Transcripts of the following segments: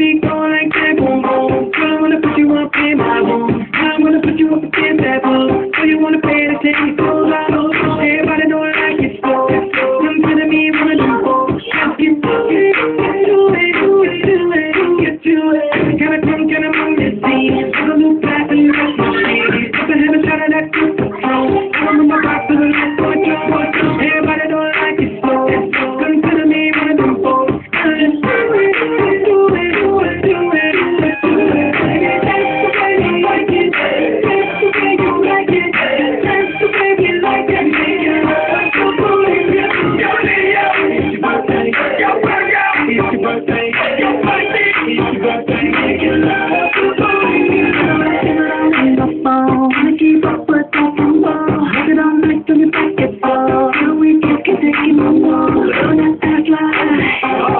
be gone.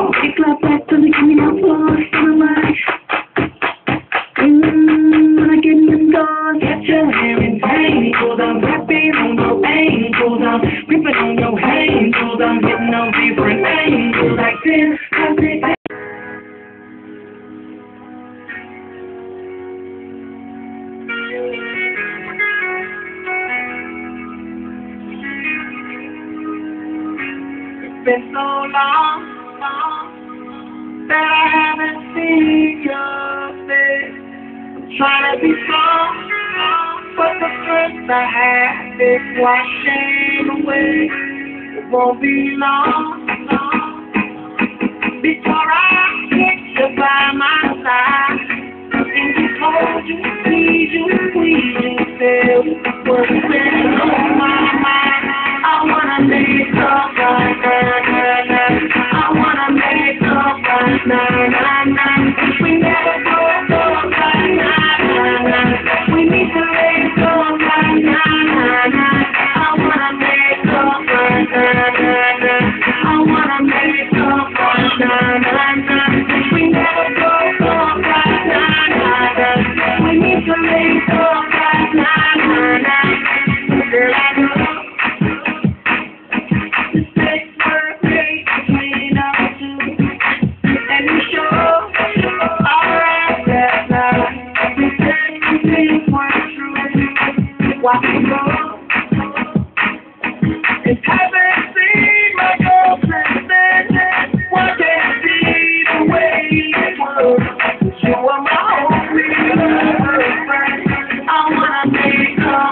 Kick like back, till they give me my in my life. Mmm, when I get in the door, catch your hair and tangles. I'm ripping on your ankles, I'm ripping on your ankles. I'm hitting on different angles like this. I think I been so long I haven't seen your face. I'm trying to be strong, but the strength I have is washing away. It won't be long, long before I get you by my side.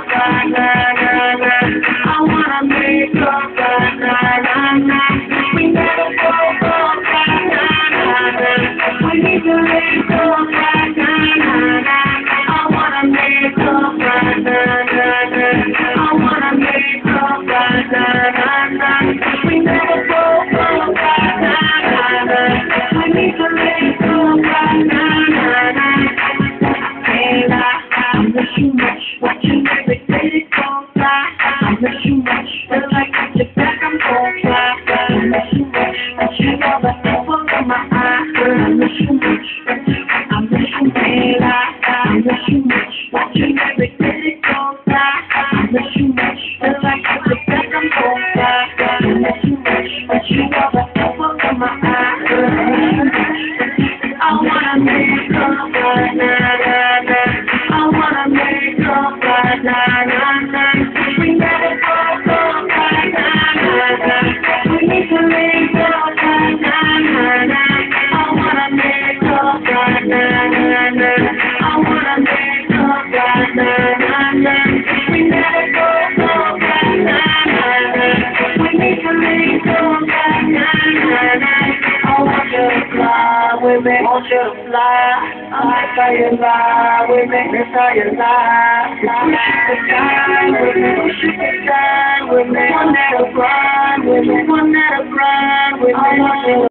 my girl. me so bad, na. I want you to fly with me, want you to fly. I like how you lie with me, that's how you lie. Push the sky with me, push the sky with me. One that a grind with me, one that a grind with me. I want you.